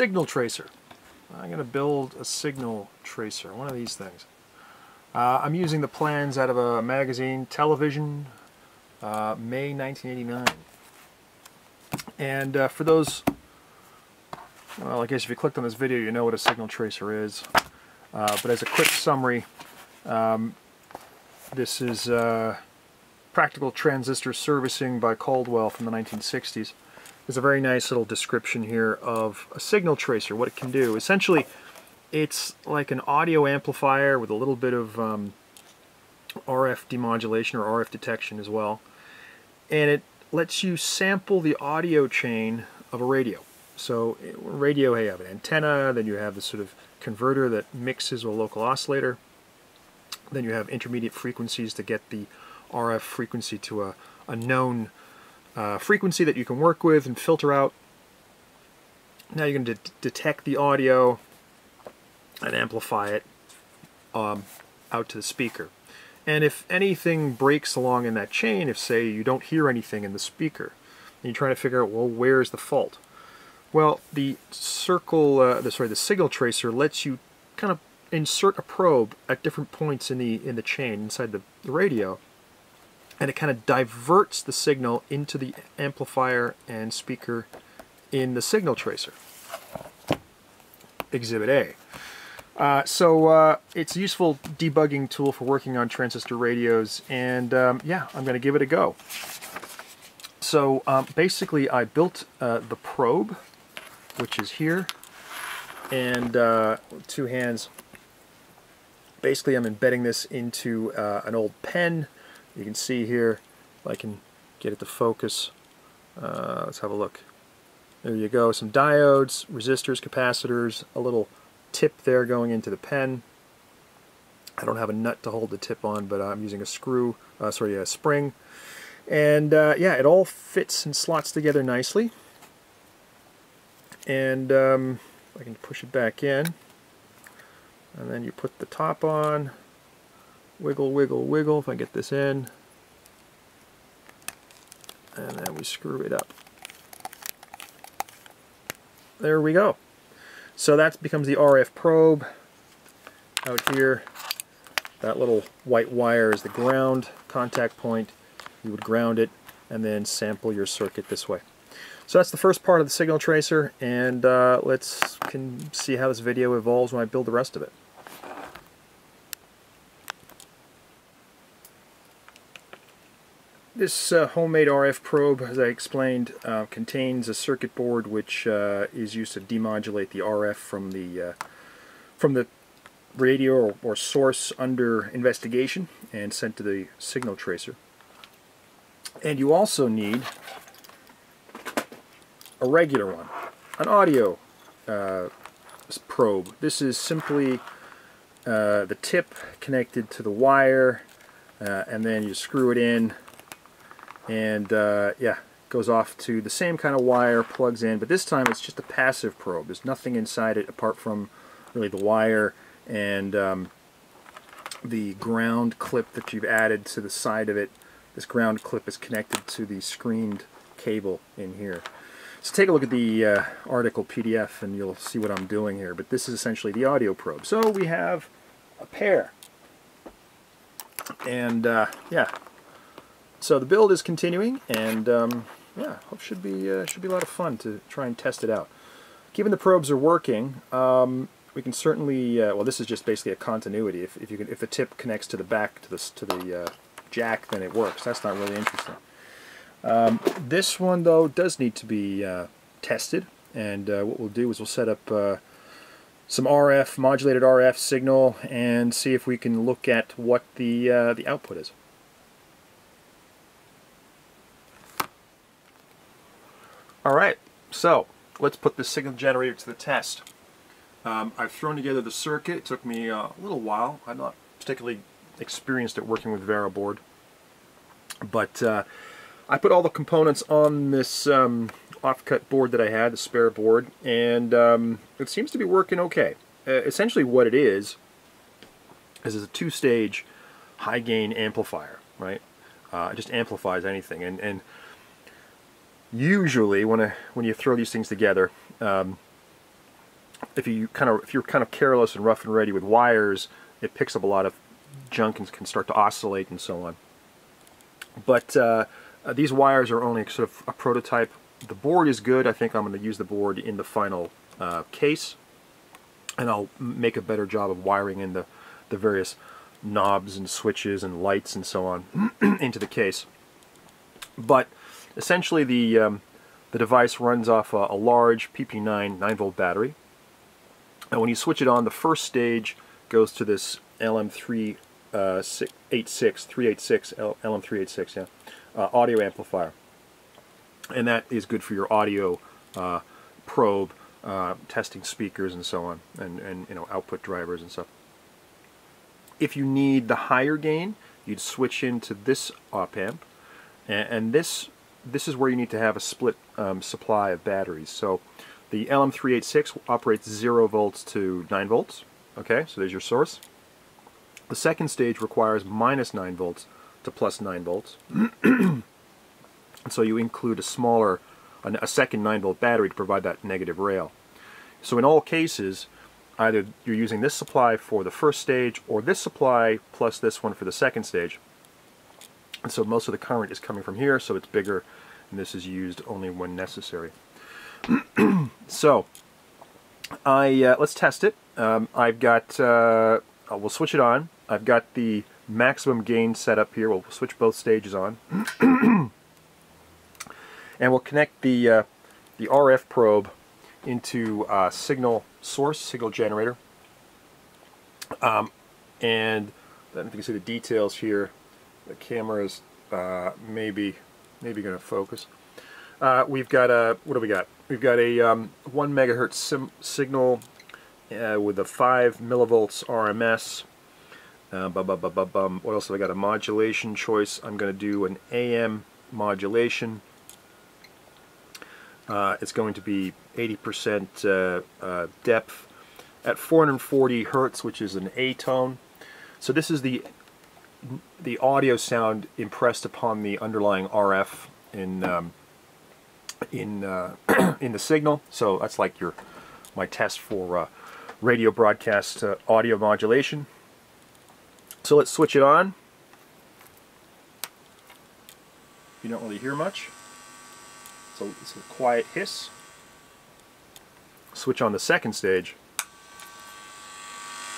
signal tracer. I'm going to build a signal tracer, one of these things. Uh, I'm using the plans out of a magazine, Television, uh, May 1989. And uh, for those, well, I guess if you clicked on this video, you know what a signal tracer is. Uh, but as a quick summary, um, this is uh, Practical Transistor Servicing by Caldwell from the 1960s. There's a very nice little description here of a signal tracer, what it can do. Essentially, it's like an audio amplifier with a little bit of um, RF demodulation or RF detection as well. And it lets you sample the audio chain of a radio. So radio, hey, you have an antenna, then you have the sort of converter that mixes with a local oscillator. Then you have intermediate frequencies to get the RF frequency to a, a known uh, frequency that you can work with and filter out. Now you're going to detect the audio and amplify it um, out to the speaker. And if anything breaks along in that chain, if say you don't hear anything in the speaker, and you're trying to figure out, well, where's the fault? Well, the circle, uh, the, sorry, the signal tracer lets you kind of insert a probe at different points in the in the chain inside the, the radio, and it kind of diverts the signal into the amplifier and speaker in the signal tracer. Exhibit A. Uh, so uh, it's a useful debugging tool for working on transistor radios, and um, yeah, I'm going to give it a go. So um, basically, I built uh, the probe, which is here, and uh, two hands. Basically, I'm embedding this into uh, an old pen. You can see here, I can get it to focus. Uh, let's have a look. There you go. Some diodes, resistors, capacitors, a little tip there going into the pen. I don't have a nut to hold the tip on, but I'm using a screw, uh, sorry, a spring. And uh, yeah, it all fits and slots together nicely. And um, I can push it back in. And then you put the top on. Wiggle, wiggle, wiggle if I get this in. And then we screw it up. There we go. So that becomes the RF probe out here. That little white wire is the ground contact point. You would ground it and then sample your circuit this way. So that's the first part of the signal tracer and uh, let's can see how this video evolves when I build the rest of it. This uh, homemade RF probe, as I explained, uh, contains a circuit board which uh, is used to demodulate the RF from the uh, from the radio or, or, source under investigation and sent to the signal tracer. And you also need a regular one, an audio uh, probe. This is simply uh, the tip connected to the wire and then you screw it in and uh, yeah goes off to the same kind of wire plugs in but this time it's just a passive probe. There's nothing inside it apart from really the wire and um, the ground clip that you've added to the side of it. This ground clip is connected to the screened cable in here. So take a look at the uh, article PDF and you'll see what I'm doing here but this is essentially the audio probe. So we have a pair. And uh, yeah so the build is continuing, and um, yeah, hope should be uh, should be a lot of fun to try and test it out. Given the probes are working, um, we can certainly uh, well, this is just basically a continuity. If, if you can, if the tip connects to the back to the to the uh, jack, then it works. That's not really interesting. Um, this one though does need to be uh, tested, and uh, what we'll do is we'll set up uh, some RF modulated RF signal and see if we can look at what the the output is. So let's put the signal generator to the test. Um, I've thrown together the circuit. It took me uh, a little while. I'm not particularly experienced at working with Veroboard. But uh, I put all the components on this um, offcut board that I had, the spare board, and um, it seems to be working okay. Uh, essentially what it is, is a two-stage high-gain amplifier, right? Uh, it just amplifies anything. And, and usually when, I, when you throw these things together, um, if you kind of if you're kind of careless and rough and ready with wires, it picks up a lot of junk and can start to oscillate and so on. But uh, uh, these wires are only sort of a prototype. The board is good. I think I'm going to use the board in the final uh, case, and I'll make a better job of wiring in the the various knobs and switches and lights and so on into the case. But essentially, the um, the device runs off a, a large PP9 9 volt battery. And when you switch it on, the first stage goes to this LM386 uh, 386 LM386 yeah uh, audio amplifier, and that is good for your audio uh, probe, uh, testing speakers and so on, and and you know output drivers and stuff. If you need the higher gain, you'd switch into this op amp, and, and this this is where you need to have a split um, supply of batteries. So the LM386 operates 0 volts to 9 volts. Okay, so there's your source. The second stage requires minus 9 volts to plus 9 volts. and so you include a smaller, a second 9 volt battery to provide that negative rail. So in all cases, either you're using this supply for the first stage or this supply plus this one for the second stage. And so most of the current is coming from here, so it's bigger, and this is used only when necessary. so, I uh, let's test it. Um, I've got, uh, we'll switch it on. I've got the maximum gain set up here. We'll switch both stages on. and we'll connect the, uh, the RF probe into a signal source, signal generator. Um, and I if you can see the details here. The camera is uh, maybe maybe going to focus. Uh, we've got a what do we got? We've got a um, one megahertz signal uh, with a five millivolts RMS uh, bu -bu -bu what else have I got? A modulation choice. I'm going to do an AM modulation. Uh, it's going to be 80% uh, uh, depth at 440 hertz, which is an A tone. So this is the the audio sound impressed upon the underlying RF in um, in uh, in the signal. So that's like your my test for uh, radio broadcast uh, audio modulation. So let's switch it on. You don't really hear much. So it's a quiet hiss. Switch on the second stage.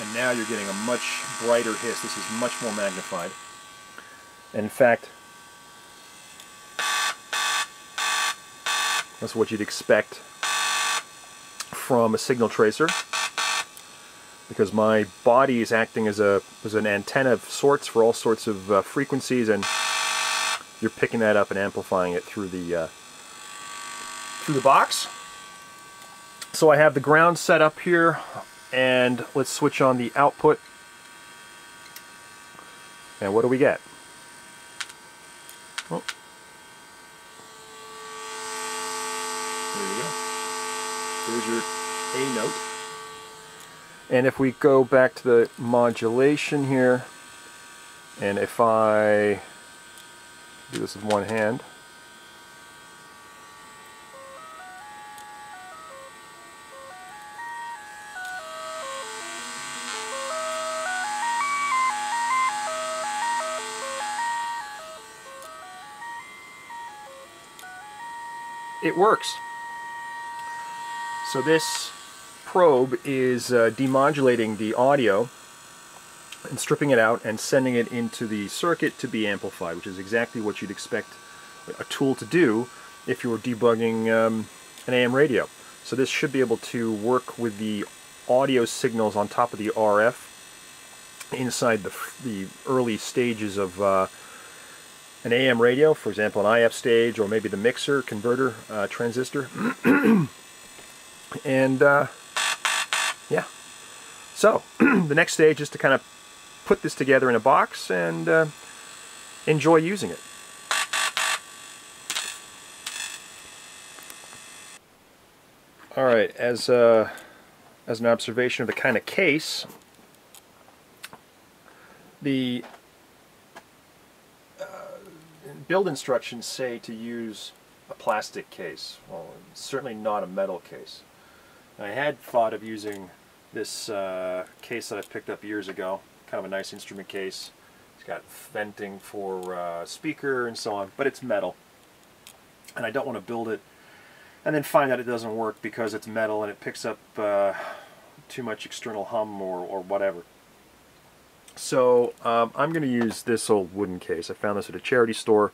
And now you're getting a much brighter hiss. This is much more magnified. In fact, that's what you'd expect from a signal tracer because my body is acting as a as an antenna of sorts for all sorts of uh, frequencies and you're picking that up and amplifying it through the uh, through the box. So I have the ground set up here and let's switch on the output and what do we get? Oh. There you go. There's your A note. And if we go back to the modulation here, and if I do this with one hand, it works. So this probe is uh, demodulating the audio and stripping it out and sending it into the circuit to be amplified, which is exactly what you'd expect a tool to do if you were debugging um, an AM radio. So this should be able to work with the audio signals on top of the RF inside the, the early stages of uh, an AM radio, for example an IF stage or maybe the mixer converter uh, transistor. and uh, yeah. So, the next stage is to kind of put this together in a box and uh, enjoy using it. Alright, as, uh, as an observation of the kind of case, the build instructions say to use a plastic case. Well, certainly not a metal case. I had thought of using this uh, case that I picked up years ago, kind of a nice instrument case. It's got venting for uh, speaker and so on, but it's metal. And I don't want to build it and then find out it doesn't work because it's metal and it picks up uh, too much external hum or, or whatever. So um, I'm going to use this old wooden case. I found this at a charity store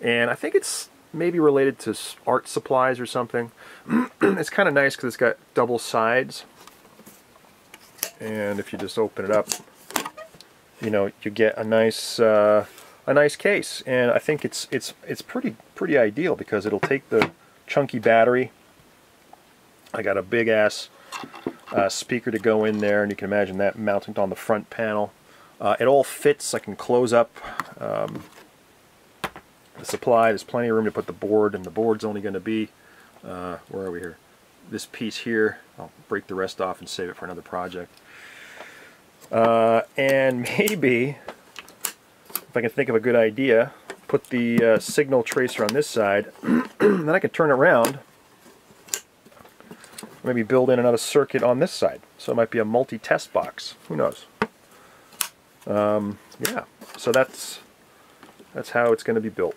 and I think it's maybe related to art supplies or something. it's kind of nice because it's got double sides. And if you just open it up, you know, you get a nice uh, a nice case. And I think it's it's it's pretty pretty ideal because it'll take the chunky battery. I got a big ass uh, speaker to go in there, and you can imagine that mounted on the front panel. Uh, it all fits. I can close up um, the supply. There's plenty of room to put the board, and the board's only going to be, uh, where are we here? This piece here. I'll break the rest off and save it for another project. Uh, and maybe, if I can think of a good idea, put the uh, signal tracer on this side, then I can turn it around, maybe build in another circuit on this side. So it might be a multi-test box. Who knows? Um, yeah, so that's that's how it's going to be built.